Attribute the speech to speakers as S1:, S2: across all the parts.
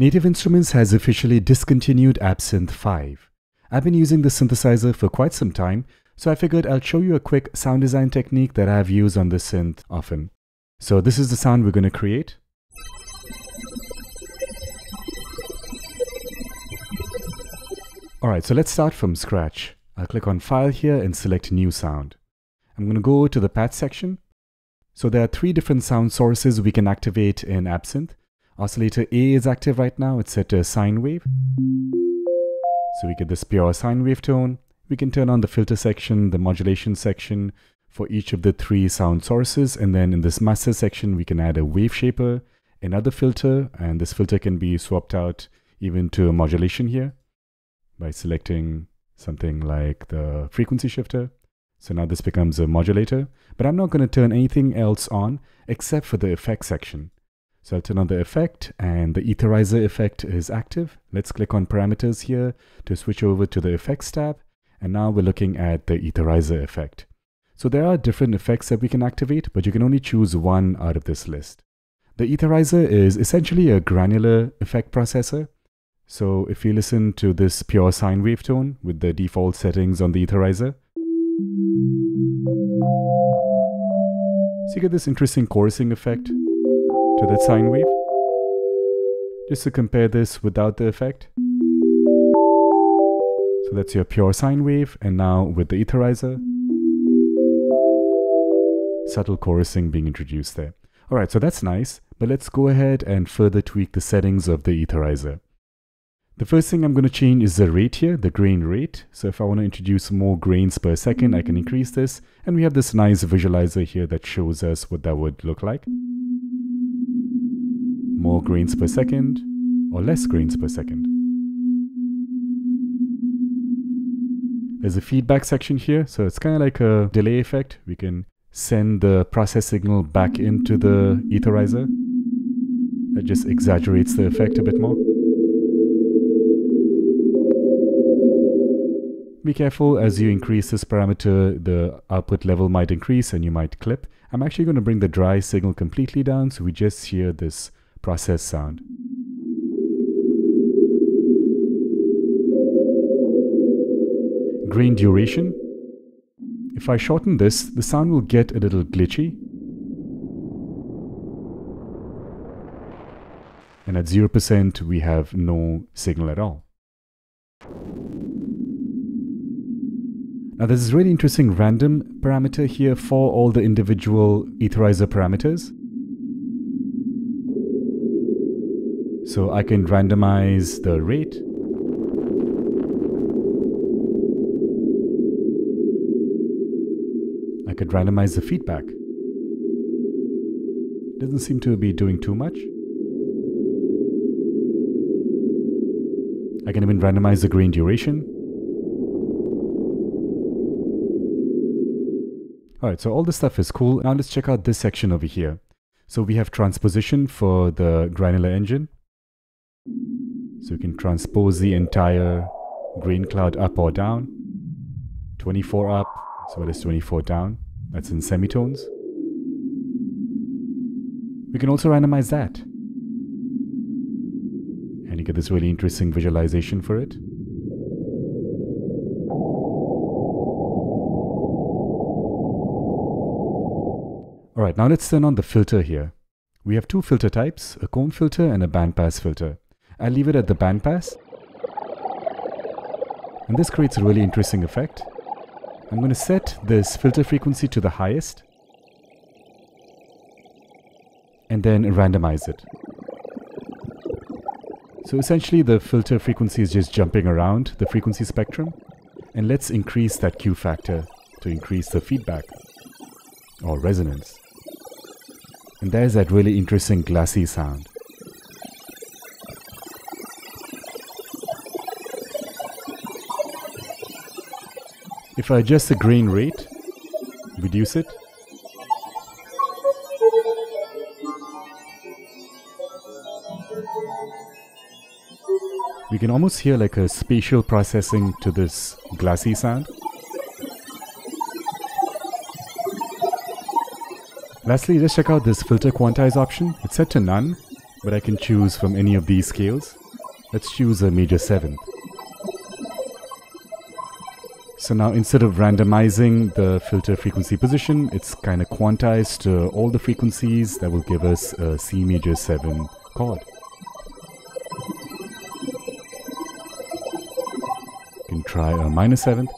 S1: Native Instruments has officially discontinued Absynth 5. I've been using this synthesizer for quite some time, so I figured I'll show you a quick sound design technique that I've used on this synth often. So this is the sound we're going to create. Alright, so let's start from scratch. I'll click on File here and select New Sound. I'm going to go to the Patch section. So there are three different sound sources we can activate in Absynth. Oscillator A is active right now, it's set to a sine wave. So we get this pure sine wave tone. We can turn on the filter section, the modulation section for each of the three sound sources. And then in this master section, we can add a wave shaper, another filter, and this filter can be swapped out even to a modulation here by selecting something like the frequency shifter. So now this becomes a modulator, but I'm not going to turn anything else on except for the effect section. So I'll turn on the effect and the Aetherizer effect is active. Let's click on parameters here to switch over to the effects tab. And now we're looking at the Aetherizer effect. So there are different effects that we can activate, but you can only choose one out of this list. The Aetherizer is essentially a granular effect processor. So if you listen to this pure sine wave tone with the default settings on the Aetherizer, so you get this interesting chorusing effect to that sine wave. Just to compare this without the effect. So that's your pure sine wave, and now with the Aetherizer, subtle chorusing being introduced there. Alright, so that's nice, but let's go ahead and further tweak the settings of the Aetherizer. The first thing I'm going to change is the rate here, the grain rate. So if I want to introduce more grains per second, I can increase this. And we have this nice visualizer here that shows us what that would look like more grains per second or less grains per second. There's a feedback section here, so it's kind of like a delay effect. We can send the process signal back into the Aetherizer. That just exaggerates the effect a bit more. Be careful as you increase this parameter, the output level might increase and you might clip. I'm actually going to bring the dry signal completely down so we just hear this process sound. Grain duration. If I shorten this, the sound will get a little glitchy. And at 0%, we have no signal at all. Now there's this really interesting random parameter here for all the individual Aetherizer parameters. So I can randomize the rate. I could randomize the feedback. Doesn't seem to be doing too much. I can even randomize the grain duration. Alright, so all this stuff is cool. Now let's check out this section over here. So we have transposition for the granular engine. So we can transpose the entire grain cloud up or down. 24 up so well as 24 down. That's in semitones. We can also randomize that. And you get this really interesting visualization for it. Alright, now let's turn on the filter here. We have two filter types, a comb filter and a bandpass filter. I'll leave it at the bandpass. And this creates a really interesting effect. I'm going to set this filter frequency to the highest. And then randomize it. So essentially the filter frequency is just jumping around the frequency spectrum. And let's increase that Q factor to increase the feedback or resonance. And there's that really interesting glassy sound. If I adjust the grain rate, reduce it, we can almost hear like a spatial processing to this glassy sound. Lastly, let's check out this filter quantize option. It's set to none. but I can choose from any of these scales. Let's choose a major 7th. So now instead of randomizing the filter frequency position, it's kind of quantized to all the frequencies that will give us a C major 7 chord. You can try a minor 7th.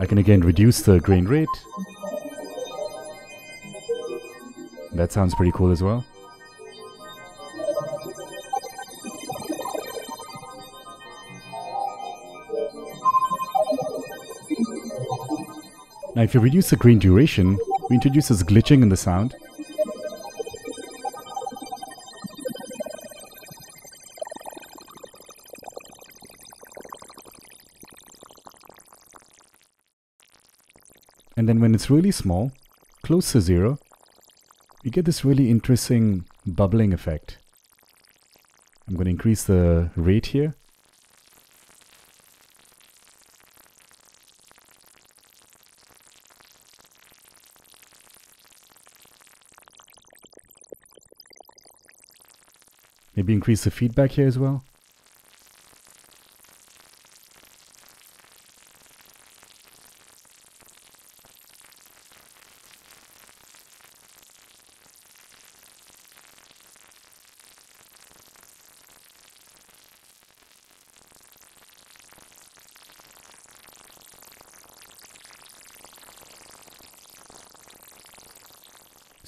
S1: I can again reduce the grain rate. That sounds pretty cool as well. Now if you reduce the grain duration, we introduce this glitching in the sound. And then when it's really small, close to zero, you get this really interesting bubbling effect. I'm going to increase the rate here. Maybe increase the feedback here as well.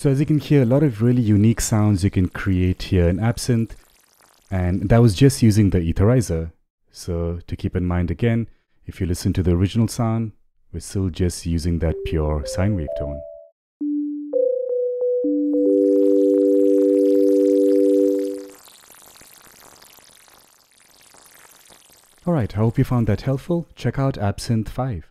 S1: So as you can hear, a lot of really unique sounds you can create here in Absynth. And that was just using the Aetherizer. So to keep in mind again, if you listen to the original sound, we're still just using that pure sine wave tone. Alright, I hope you found that helpful. Check out Absynth 5.